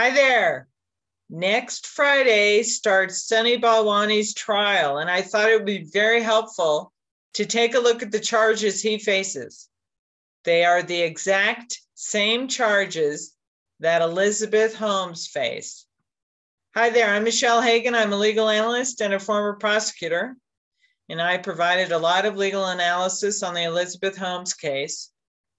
Hi there. Next Friday starts Sunny Balwani's trial, and I thought it would be very helpful to take a look at the charges he faces. They are the exact same charges that Elizabeth Holmes faced. Hi there, I'm Michele Hagan. I'm a legal analyst and a former prosecutor, and I provided a lot of legal analysis on the Elizabeth Holmes case.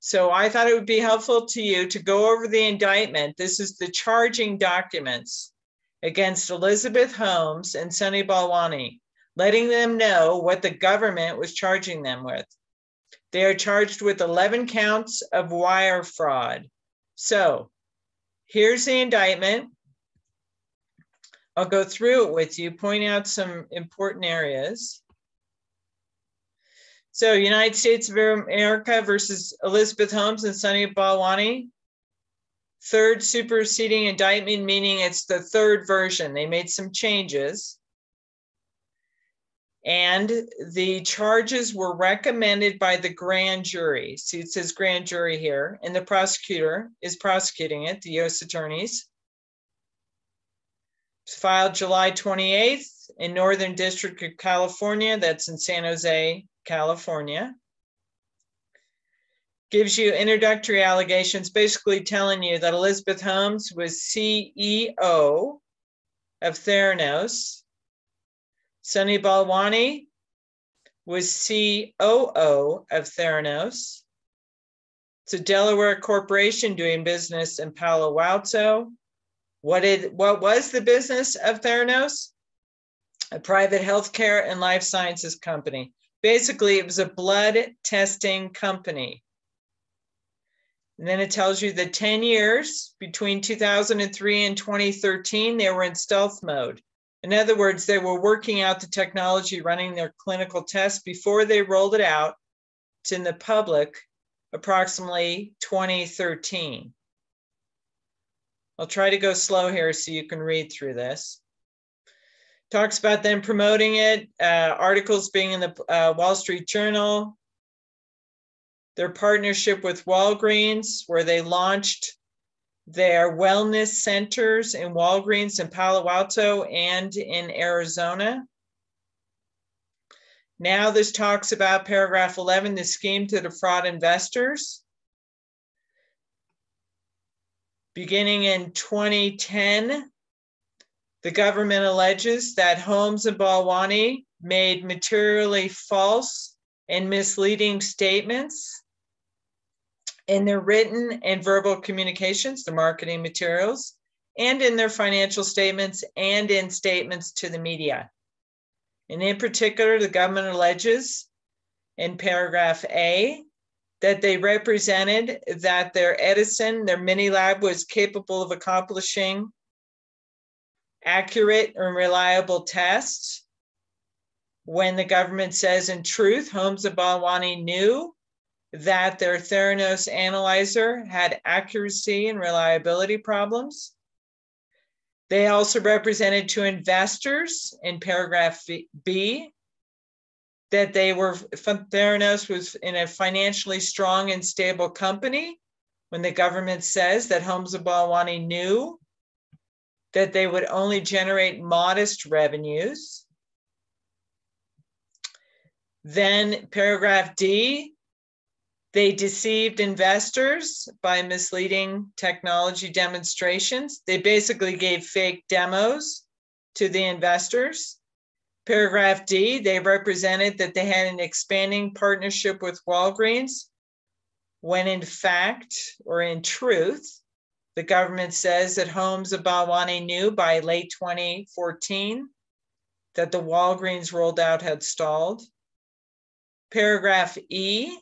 So I thought it would be helpful to you to go over the indictment. This is the charging documents against Elizabeth Holmes and Sunny Balwani, letting them know what the government was charging them with. They are charged with 11 counts of wire fraud. So here's the indictment. I'll go through it with you, point out some important areas. So United States of America versus Elizabeth Holmes and Sunny Balwani. Third superseding indictment, meaning it's the third version. They made some changes. And the charges were recommended by the grand jury. See, it says grand jury here, and the prosecutor is prosecuting it, the US attorneys. It's filed July 28th in Northern District of California. That's in San Jose, California. Gives you introductory allegations, basically telling you that Elizabeth Holmes was CEO of Theranos. Sunny Balwani was COO of Theranos. It's a Delaware corporation doing business in Palo Alto. What, did, what was the business of Theranos? A private healthcare and life sciences company. Basically, it was a blood testing company. And then it tells you the 10 years between 2003 and 2013, they were in stealth mode. In other words, they were working out the technology, running their clinical tests before they rolled it out to the public approximately 2013. I'll try to go slow here so you can read through this talks about them promoting it, uh, articles being in the uh, Wall Street Journal, their partnership with Walgreens, where they launched their wellness centers in Walgreens in Palo Alto and in Arizona. Now, this talks about paragraph 11, the scheme to defraud investors. Beginning in 2010, the government alleges that Holmes and Balwani made materially false and misleading statements in their written and verbal communications, the marketing materials, and in their financial statements and in statements to the media. And in particular, the government alleges in paragraph A that they represented that their Edison, their mini lab, was capable of accomplishing accurate and reliable tests. When the government says in truth, Holmes and Balwani knew that their Theranos analyzer had accuracy and reliability problems. They also represented to investors in paragraph B that they were Theranos was in a financially strong and stable company. When the government says that Holmes and Balwani knew that they would only generate modest revenues. Then paragraph D, they deceived investors by misleading technology demonstrations. They basically gave fake demos to the investors. Paragraph D, they represented that they had an expanding partnership with Walgreens, when in fact, or in truth, the government says that Holmes and Balwani knew by late 2014 that the Walgreens rolled out had stalled. Paragraph E,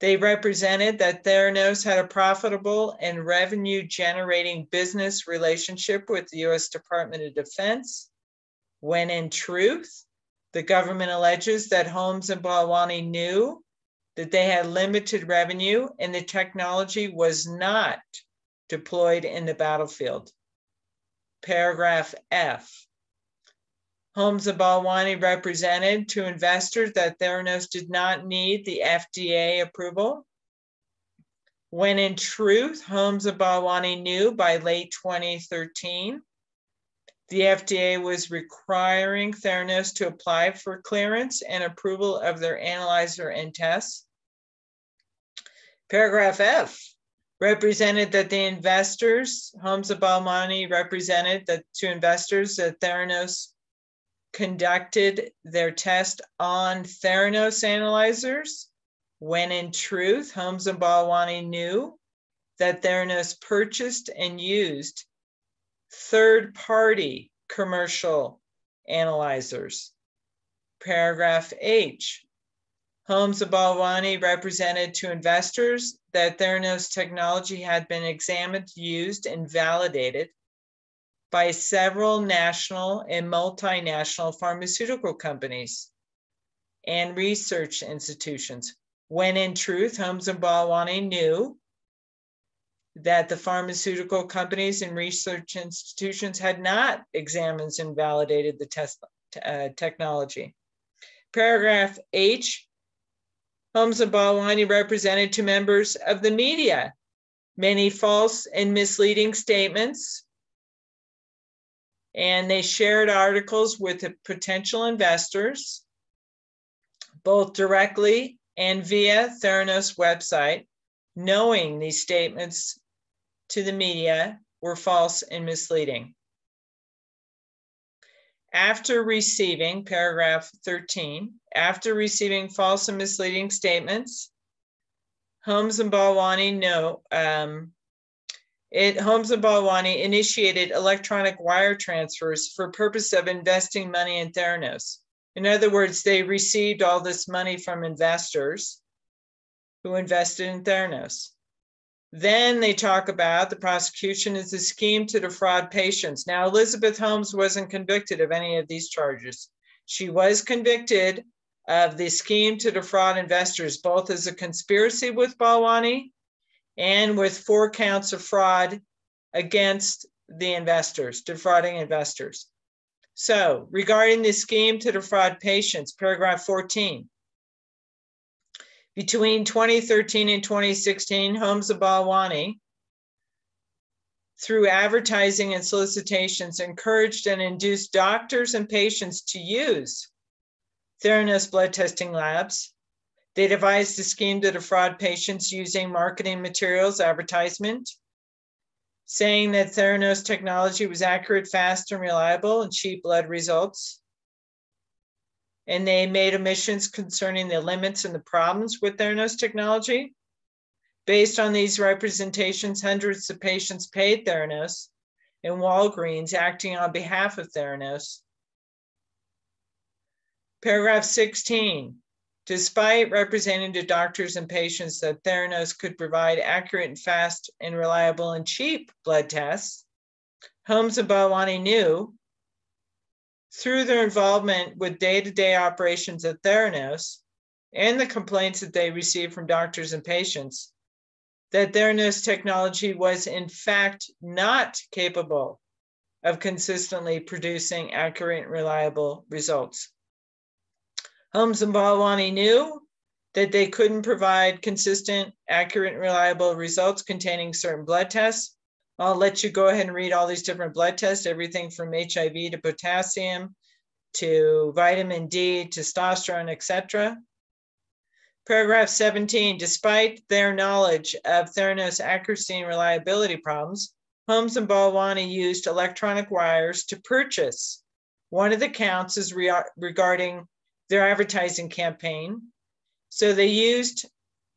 they represented that Theranos had a profitable and revenue generating business relationship with the US Department of Defense, when in truth, the government alleges that Holmes and Balwani knew that they had limited revenue and the technology was not deployed in the battlefield. Paragraph F. Holmes and Balwani represented to investors that Theranos did not need the FDA approval when in truth, Holmes and Balwani knew by late 2013 the FDA was requiring Theranos to apply for clearance and approval of their analyzer and tests. Paragraph F represented that the investors, Holmes and Balwani represented that to investors that Theranos conducted their test on Theranos analyzers when in truth, and Balwani knew that Theranos purchased and used third party commercial analyzers. Paragraph H. Holmes Balwani represented to investors that Theranos technology had been examined, used, and validated by several national and multinational pharmaceutical companies and research institutions. When in truth, Holmes and Balwani knew that the pharmaceutical companies and research institutions had not examined and validated the test uh, technology. Paragraph H, And Balwani represented to members of the media many false and misleading statements, and they shared articles with the potential investors, both directly and via Theranos website, knowing these statements to the media were false and misleading. After receiving, paragraph 13, after receiving false and misleading statements, Holmes and Balwani know, um, it, Holmes and Balwani initiated electronic wire transfers for purpose of investing money in Theranos. In other words, they received all this money from investors who invested in Theranos. Then they talk about the prosecution is a scheme to defraud patients. Now, Elizabeth Holmes wasn't convicted of any of these charges. She was convicted of the scheme to defraud investors, both as a conspiracy with Balwani and with four counts of fraud against the investors, defrauding investors. So, regarding the scheme to defraud patients, paragraph 14, between 2013 and 2016, Holmes and Balwani, through advertising and solicitations, encouraged and induced doctors and patients to use Theranos blood testing labs. They devised a scheme to defraud patients using marketing materials, advertisement, saying that Theranos technology was accurate, fast, and reliable, and cheap blood results and they made omissions concerning the limits and the problems with Theranos technology. Based on these representations, hundreds of patients paid Theranos and Walgreens acting on behalf of Theranos. Paragraph 16. Despite representing to doctors and patients that Theranos could provide accurate and fast and reliable and cheap blood tests, Holmes and Balwani knew through their involvement with day-to-day operations at Theranos and the complaints that they received from doctors and patients, that Theranos technology was in fact not capable of consistently producing accurate and reliable results. Holmes and Balwani knew that they couldn't provide consistent, accurate, and reliable results containing certain blood tests I'll let you go ahead and read all these different blood tests, everything from HIV to potassium to vitamin D, testosterone, etc. Paragraph 17, despite their knowledge of Theranos accuracy and reliability problems, Holmes and Balwani used electronic wires to purchase. One of the counts is re regarding their advertising campaign. So they used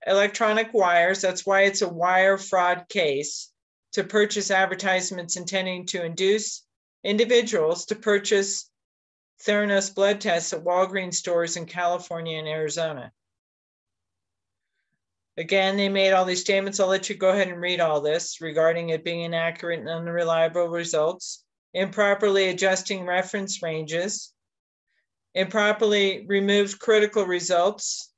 electronic wires. That's why it's a wire fraud case to purchase advertisements intending to induce individuals to purchase Theranos blood tests at Walgreens stores in California and Arizona. Again, they made all these statements. I'll let you go ahead and read all this regarding it being inaccurate and unreliable results, improperly adjusting reference ranges, improperly removed critical results,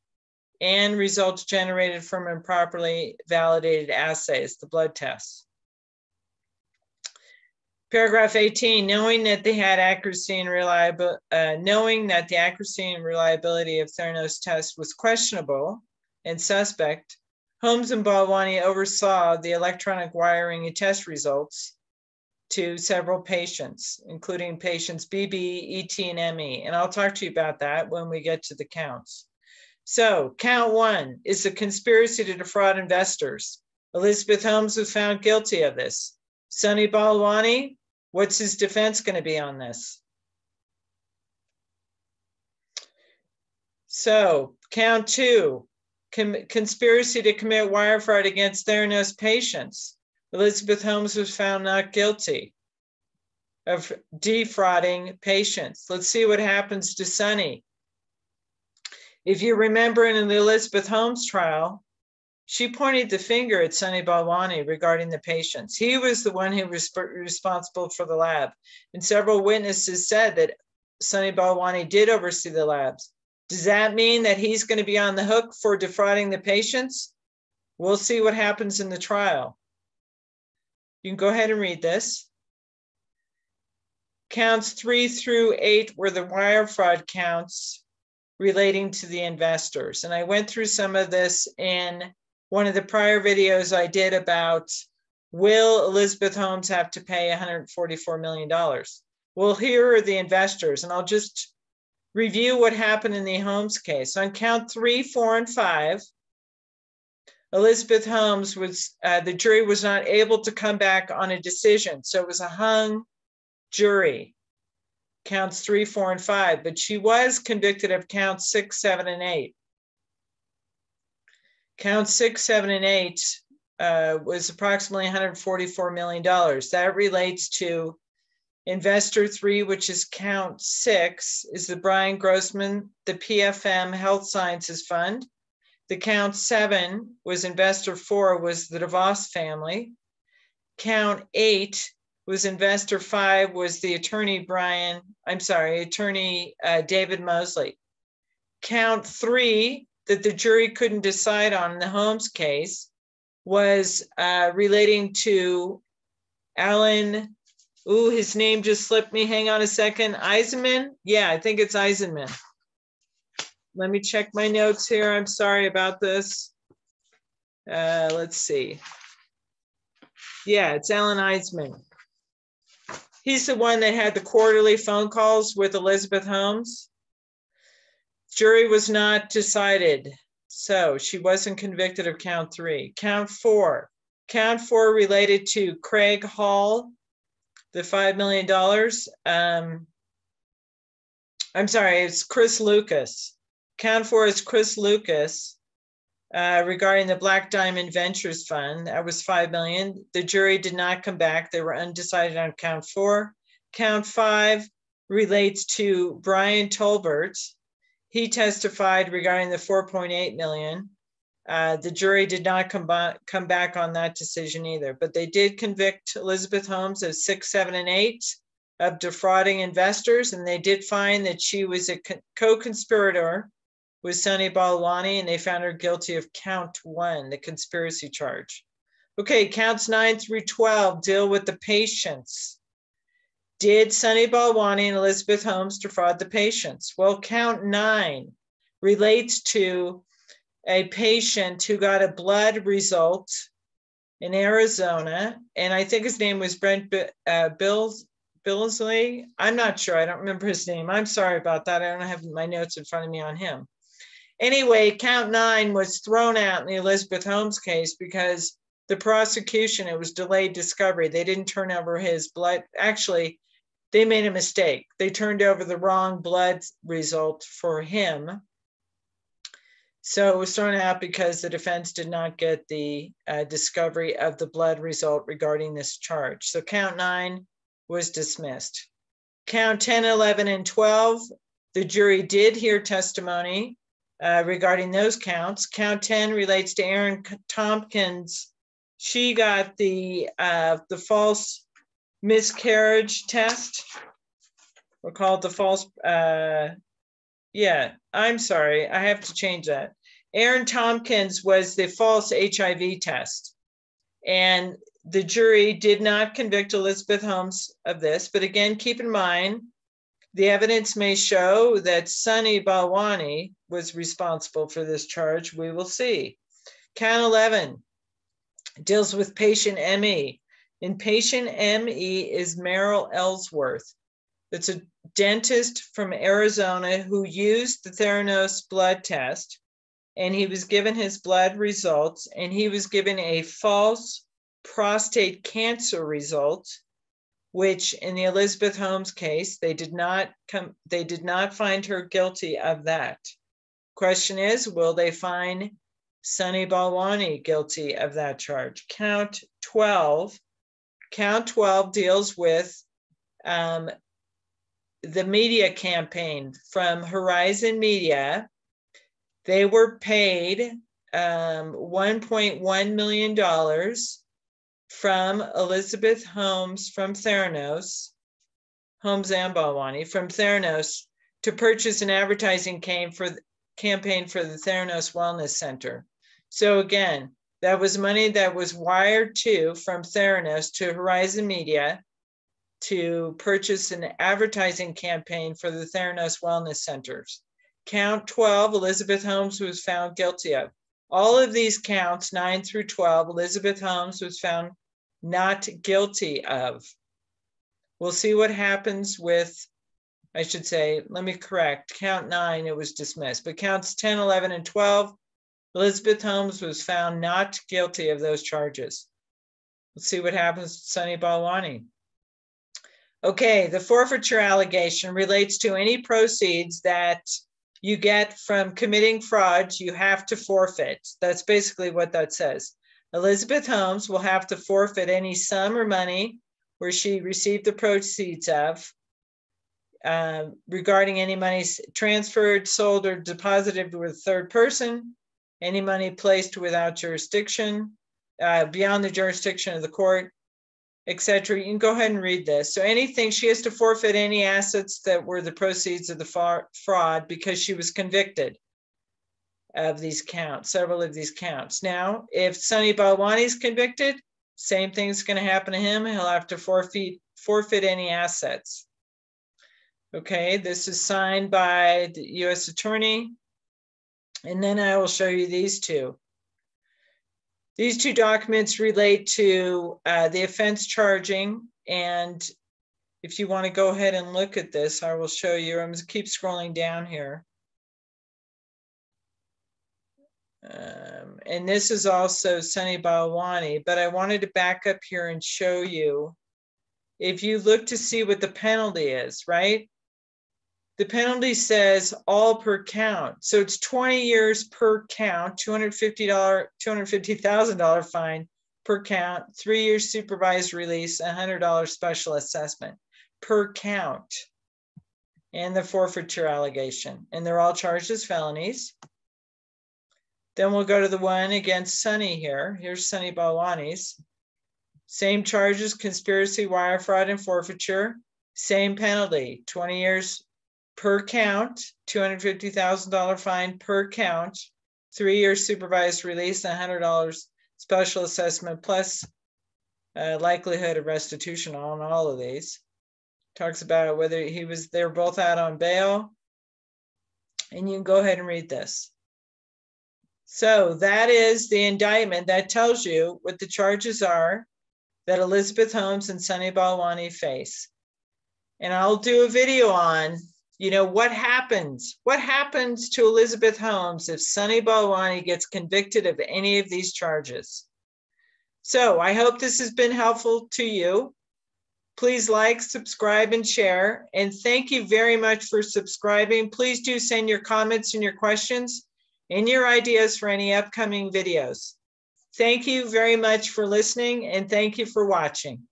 and results generated from improperly validated assays, the blood tests. Paragraph 18, knowing that they had accuracy and uh, knowing that the accuracy and reliability of Theranos test was questionable and suspect, Holmes and Balwani oversaw the electronic wiring and test results to several patients, including patients BB, ET, and ME. And I'll talk to you about that when we get to the counts. So, count one is a conspiracy to defraud investors. Elizabeth Holmes was found guilty of this. Sunny Balwani, what's his defense going to be on this? So, count two conspiracy to commit wire fraud against Theranos patients. Elizabeth Holmes was found not guilty of defrauding patients. Let's see what happens to Sunny. If you remember in the Elizabeth Holmes trial, she pointed the finger at Sunny Balwani regarding the patients. He was the one who was responsible for the lab. And several witnesses said that Sunny Balwani did oversee the labs. Does that mean that he's going to be on the hook for defrauding the patients? We'll see what happens in the trial. You can go ahead and read this. Counts three through eight were the wire fraud counts relating to the investors. And I went through some of this in one of the prior videos I did about will Elizabeth Holmes have to pay $144 million? Well, here are the investors, and I'll just review what happened in the Holmes case. On count three, four, and five, Elizabeth Holmes was, uh, the jury was not able to come back on a decision. So it was a hung jury, counts three, four, and five, but she was convicted of counts six, seven, and eight. Count six, seven, and eight uh, was approximately $144 million. That relates to Investor three, which is count six, is the Brian Grossman, the PFM Health Sciences Fund. The count seven was investor four, was the DeVos family. Count eight was investor five, was the attorney Brian, I'm sorry, attorney uh, David Mosley. Count three that the jury couldn't decide on the Holmes case was uh, relating to Alan Ooh, his name just slipped me. Hang on a second. Eisenman? Yeah, I think it's Eisenman. Let me check my notes here. I'm sorry about this. Uh, let's see. Yeah, it's Alan Eisenman. He's the one that had the quarterly phone calls with Elizabeth Holmes. Jury was not decided. So she wasn't convicted of count three. Count four. Count four related to Craig Hall the $5 million. Um, I'm sorry, it's Chris Lucas. Count four is Chris Lucas uh, regarding the Black Diamond Ventures Fund. That was 5 million. The jury did not come back. They were undecided on count four. Count five relates to Brian Tolbert. He testified regarding the 4.8 million. Uh, the jury did not come, by, come back on that decision either, but they did convict Elizabeth Holmes of six, seven, and eight of defrauding investors, and they did find that she was a co conspirator with Sunny Balwani, and they found her guilty of count one, the conspiracy charge. Okay, counts nine through 12 deal with the patients. Did Sunny Balwani and Elizabeth Holmes defraud the patients? Well, count nine relates to a patient who got a blood result in Arizona, and I think his name was Brent uh, Bills, Billsley. I'm not sure. I don't remember his name. I'm sorry about that. I don't have my notes in front of me on him. Anyway, count nine was thrown out in the Elizabeth Holmes case because the prosecution, it was delayed discovery. They didn't turn over his blood. Actually, they made a mistake. They turned over the wrong blood result for him so it was thrown out because the defense did not get the uh, discovery of the blood result regarding this charge. So count nine was dismissed. Count 10, 11, and 12, the jury did hear testimony uh, regarding those counts. Count 10 relates to Erin Tompkins. She got the, uh, the false miscarriage test, or called the false uh, yeah, I'm sorry. I have to change that. Erin Tompkins was the false HIV test. And the jury did not convict Elizabeth Holmes of this. But again, keep in mind, the evidence may show that Sunny Balwani was responsible for this charge. We will see. Count 11 deals with patient ME. In patient ME is Merrill Ellsworth. It's a dentist from Arizona who used the Theranos blood test and he was given his blood results and he was given a false prostate cancer result which in the Elizabeth Holmes case they did not come they did not find her guilty of that question is will they find Sunny Balwani guilty of that charge count 12 count 12 deals with um, the media campaign from Horizon Media they were paid um, $1.1 million from Elizabeth Holmes from Theranos, Holmes and Balwani from Theranos to purchase an advertising came for campaign for the Theranos Wellness Center. So again, that was money that was wired to from Theranos to Horizon Media to purchase an advertising campaign for the Theranos Wellness Centers count 12, Elizabeth Holmes was found guilty of. All of these counts, 9 through 12, Elizabeth Holmes was found not guilty of. We'll see what happens with, I should say, let me correct, count 9, it was dismissed, but counts 10, 11, and 12, Elizabeth Holmes was found not guilty of those charges. Let's see what happens to Sunny Balwani. Okay, the forfeiture allegation relates to any proceeds that you get from committing fraud, you have to forfeit. That's basically what that says. Elizabeth Holmes will have to forfeit any sum or money where she received the proceeds of uh, regarding any money transferred, sold, or deposited with a third person, any money placed without jurisdiction, uh, beyond the jurisdiction of the court, etc. You can go ahead and read this. So anything, she has to forfeit any assets that were the proceeds of the fraud because she was convicted of these counts, several of these counts. Now, if Sunny Balwani is convicted, same thing's going to happen to him. He'll have to forfeit forfeit any assets. Okay, this is signed by the U.S. Attorney. And then I will show you these two. These two documents relate to uh, the offense charging. And if you want to go ahead and look at this, I will show you. I'm going to keep scrolling down here. Um, and this is also Sunny Balwani, but I wanted to back up here and show you. If you look to see what the penalty is, right? The penalty says all per count. So it's 20 years per count, $250, $250,000 fine per count, three years supervised release, $100 special assessment per count, and the forfeiture allegation. And they're all charged as felonies. Then we'll go to the one against Sunny here. Here's Sunny Balwani's. Same charges, conspiracy, wire fraud, and forfeiture. Same penalty, 20 years per count, $250,000 fine per count, three years supervised release, $100 special assessment plus uh, likelihood of restitution on all of these. Talks about whether he was, they're both out on bail. And you can go ahead and read this. So that is the indictment that tells you what the charges are that Elizabeth Holmes and Sunny Balwani face. And I'll do a video on you know, what happens? What happens to Elizabeth Holmes if Sunny Balwani gets convicted of any of these charges? So I hope this has been helpful to you. Please like, subscribe, and share. And thank you very much for subscribing. Please do send your comments and your questions and your ideas for any upcoming videos. Thank you very much for listening and thank you for watching.